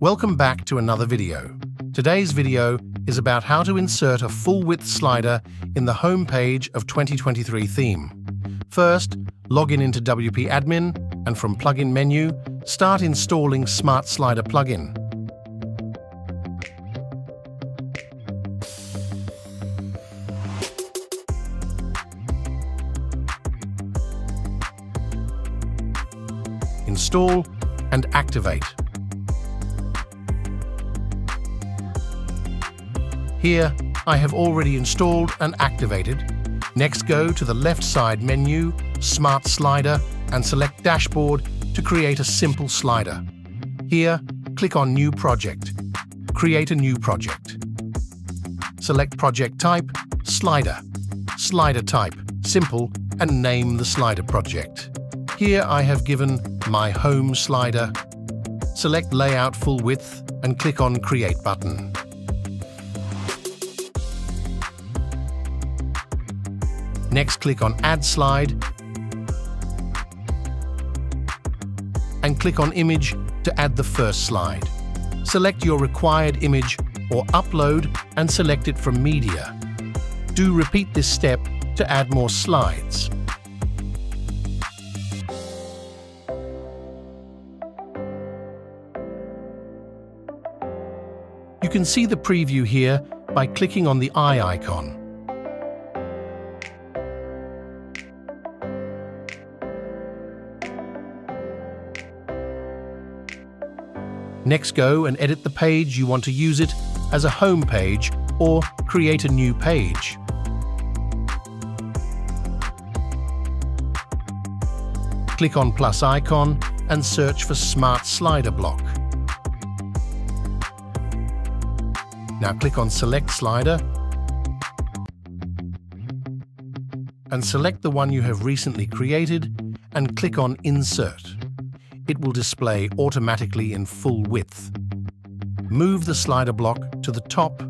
Welcome back to another video. Today's video is about how to insert a full-width slider in the home page of 2023 theme. First, log in into WP Admin and from Plugin menu, start installing Smart Slider plugin. Install and activate. Here, I have already installed and activated. Next go to the left side menu, Smart Slider, and select Dashboard to create a simple slider. Here, click on New Project. Create a new project. Select Project Type, Slider. Slider Type, Simple, and name the slider project. Here I have given my Home slider. Select Layout Full Width and click on Create button. Next, click on Add Slide and click on Image to add the first slide. Select your required image or upload and select it from Media. Do repeat this step to add more slides. You can see the preview here by clicking on the eye icon. Next go and edit the page you want to use it as a home page or create a new page. Click on plus icon and search for Smart Slider Block. Now click on Select Slider and select the one you have recently created and click on Insert it will display automatically in full width. Move the slider block to the top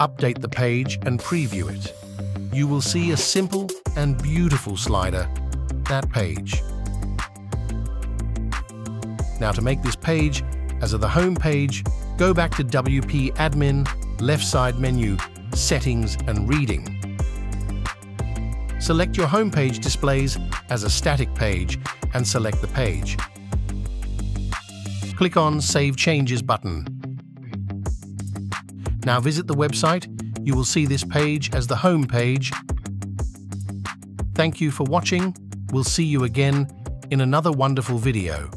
update the page and preview it. You will see a simple and beautiful slider, that page. Now to make this page as of the home page, go back to WP Admin, left side menu, Settings and Reading select your homepage displays as a static page and select the page. Click on Save Changes button. Now visit the website. You will see this page as the home page. Thank you for watching. We'll see you again in another wonderful video.